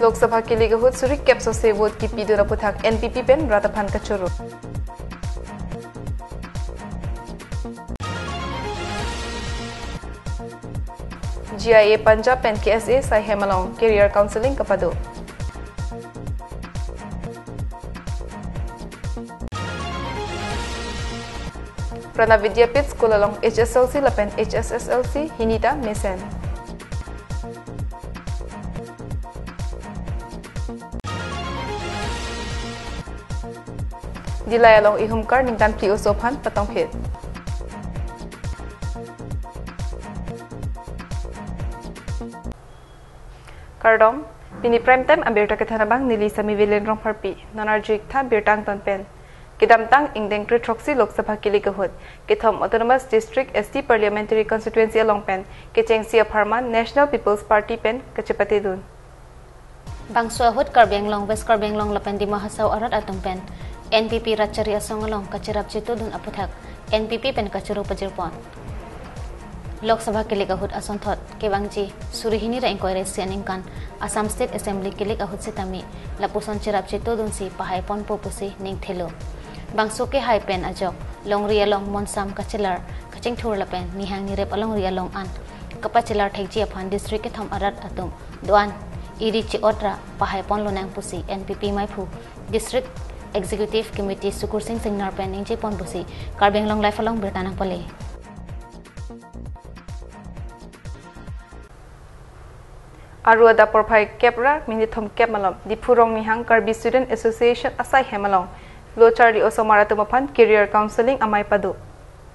लोकसभा के लिए हो सुरी कैप्सो से वोट की पीडियो रपो था एनपीपी पेन राधाफान का चोरो। जीआईए पंजाब पेन के एसए साई हेमलोंग करियर काउंसलिंग का पदो। प्रणव विद्यापीठ, स्कूल अलोंग एचएसएलसी लपेन एचएसएसएलसी हिनीता मेसन। dilai along ihum kar ningtan pli usophan patong phet kardom pini prime time ambirta ke thana bang nili sami vilen rong pharpi nanar jik tha birtang tan pen kidam tang ingden kri troksi lok sabha kili ke thom autonomous district st parliamentary constituency along pen ke chengsia pharma national people's party pen kachipati dun bangsua hut karbeng long west karbeng long lapendi mahasau arat atung pen NPP rachari asong along kachirap chitu dun aputhak. NPP pen kachiro pajirpon. Lok Sabha के लिए अहुत असंथत केवांगजी सुरिहिनी रा inquiry से अनिंकान Assam state assembly के लिए अहुत से तमी लपुसन चिराप चितो दुनसी पहाय पन पोपुसी निंग थेलो बांसो के हाई पेन अजक लोंग रिया लोंग मोनसाम कचिलर कचिंग थुर लपेन निहांग निरेप अलोंग रिया लोंग आन कपचिलर ठेकजी अफान डिस्ट्रिक्ट के थम अरत अतुम दुआन इरी चिओट्रा पहाय पन लोनांग पुसी NPP माइफु district executive committee Chukur Singh Singnar paining জি পণ্ডুচি কাৰ্বি হংলং লাইফ অলং বিৰতানাক পালে আৰু এটা পৰফাই কেপৰা মিনিথম কেপ মালম ডিফু ৰং মিহাং কাৰ্বি ষ্টুডেণ্ট এছ'চিয়েশ্যন আছাই হেমালং লোচাৰ্লি অচমাৰাটো মফান কেৰিয়াৰ কাউন্সেলিং আমাই পাদো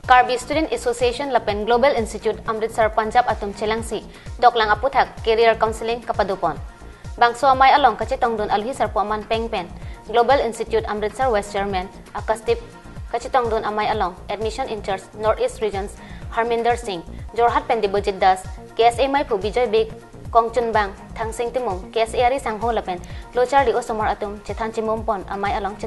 কাৰ্বি ষ্টুডেণ্ট এছ'চিয়েশ্যন লাপেন গ্ল'বেল ইনষ্টিটিউট অমৃতসৰ পাঞ্জাব আটোম চেলাংচি টকলাং আপুথাক কেৰিয়াৰ কাউন্সেলিং কাপাদোপন বাংচু আমাই অলং কাচে টংদুন আলহী চাৰপু Global Institute Amritsar West Chairman Akastip kache tongdon amai along Admission in Northeast Regions Harminder Singh Jorhat Pendibojit Das KSA Mai Phu Bijoy Big Kongchun Bang Thang Sing Timong KSA Ari Sangho Lapen Lochar Li Osomar Atum Chethan Chimom Pon amai along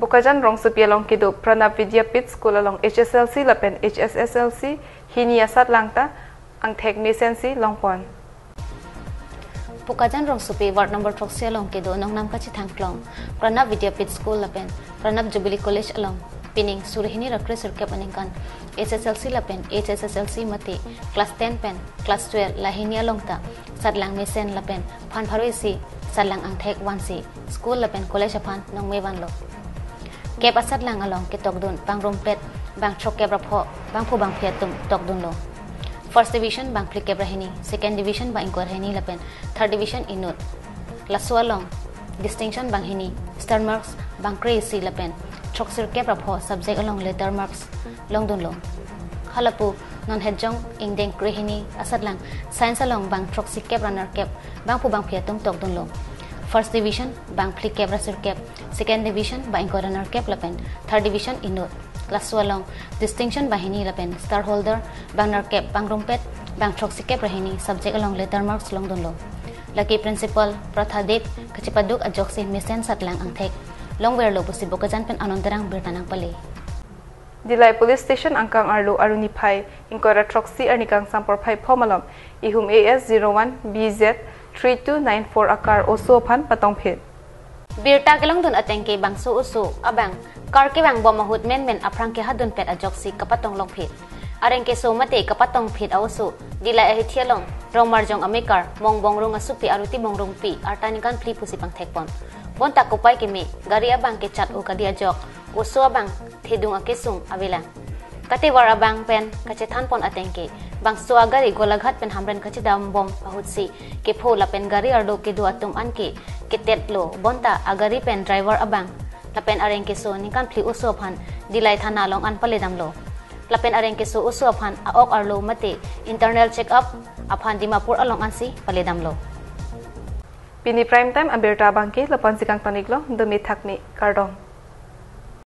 Bukajan rong supi along kido Pranab Vidyapit School along HSLC lapen HSSLC hiniasat langta ang ปุกจันรองสุปีวัดนัมบร์ทรอกเซลองเกดูน้องน้ำกัจจิทังกลองกระนับวิทยาพิทสกูลละเป็นกระนับจูบิลีคอลเลจลองปีนิงสุริหินีรักเรสุรเก็บอันกันเอชเอชเอลซีละเป็นเอชเอชเอลซีมัติคลาส10 เป็นคลาส12ละหินีลงตาสัตว์ลังเมเซนละเป็นพันพารุสีสัตว์ลังอังเทกวันสีสกูลละเป็นคอลเลจพันน้องเมวันโลกเก็บอัสัตลังอลองเกตอกดุนบางรมเป็ดบางทรอกเก็บระเพาะบางผู้บางเพียตุ่มตกดุนลง first division बांगफ्लिक कैब रहनी second division बांग रहनी लपेन third division इनोद लसुआ लंग distinction बांगिनी star marks बांग्रे इसी लपेन थ्रक्सर के प्रफो सब्जेक्ट लंग लेटर मार्क्स लंग दुन लंग हलपू नन हेजों इंग डें गृहिणी असद लंग सैंस लंग बांग थ्रक्सिक के रनर के बांग बांग तुम टॉक दुन लंग फ़र्स्ट डिविशन बांगफ्लिक के रसुर के सेकेंड डिविशन बांग रनर लपेन थर्ड डिविशन इनोद Class Walong Distinction Bahini Lapen Star Holder Bang Nar Cap Bang Rumpet Bang Troxy Cap Rahini Subject along Letter Marks Long Dunlo Lucky Principal Prathadip Kachipaduk Ajoksi Misen Satlang Angthek Long wear Werlo Pusibo Kajan Pen Anondarang Birtanang Pali Dilay Police Station angkang arlo aruni phai inkora troxy arnikang sampor phai phomalom ihum AS 01 BZ 3294 akar oso phan patong phit Birta kelang dun ateng ke bangso uso abang kar ke bang bom mahut men men aprang ke hadun pet ajoksi kapatong long phit areng ke so mate kapatong phit auso dila e thialong rong marjong amekar mong bong rong asupi aruti bong rong pi artanikan pli pusi pang thekpon bon tak kupai ke me gari abang ke chat o kadia jok uso abang thedung akesung กติวาระบางเป็นกจะทันปนอเตงกีบางสัวกะริกลกัดเป็นหามเรนกจะดำบอมพหุสีกิพูละเป็นกะรีอรดูกิดูตุมอันกีกิเต็ดโลบอนตาอากะรีเป็นไดรเวอร์อบางละเป็นอะไรงกิโซนิกันพลิอุสวพันดีไลทานาลองอันเปะเลดำโลละเป็นอะไรงกิโซอุสวพันออกอารโลมติอินเทอร์เนลเช็คอัพอพันดีมาพูดอลองอันซีปะเลดำโล Pini prime time amberta bangke lapan sikang paniklo demi thakmi kardong.